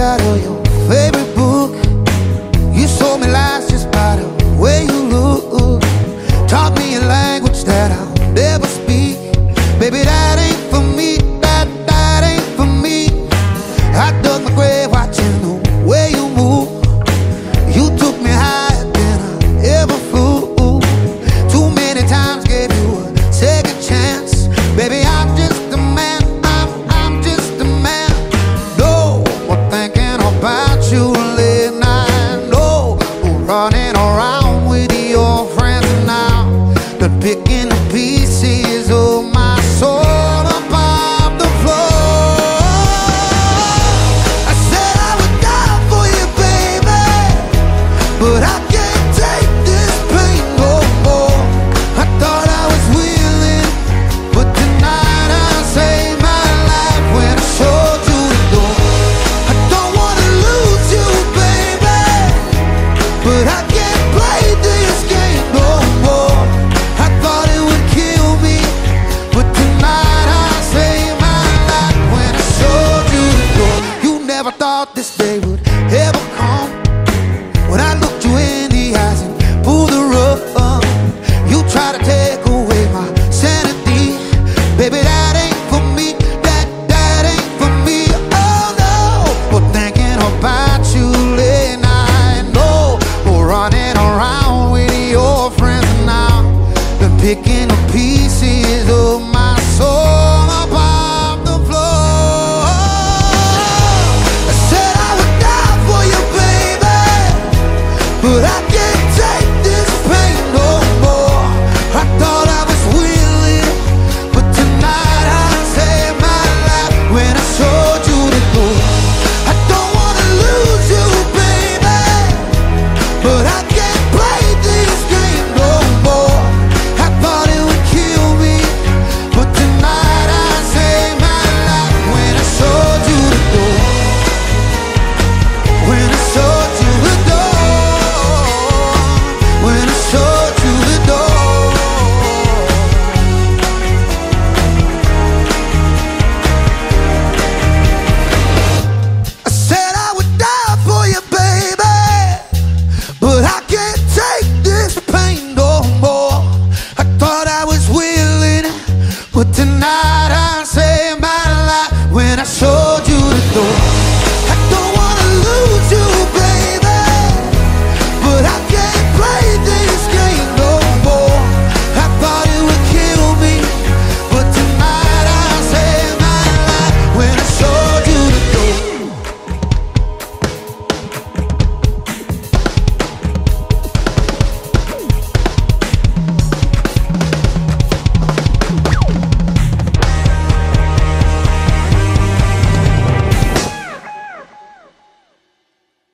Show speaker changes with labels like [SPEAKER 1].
[SPEAKER 1] Your favorite book. You told me lies just by the way you look. Taught me a language that I'll never speak. Baby, that ain't But picking the pieces of my soul above the floor. I said I would die for you, baby. But I can't take this pain no more. I thought I was willing, but tonight I saved my life when I you. I don't wanna lose you, baby, but I thought this day would ever come. When I looked you in the eyes and pulled the rug up You try to take away my sanity. Baby, that ain't for me, that, that ain't for me. Oh no, but thinking about you late night. No, but running around with your friends now. Been picking up pieces of my but I can't But tonight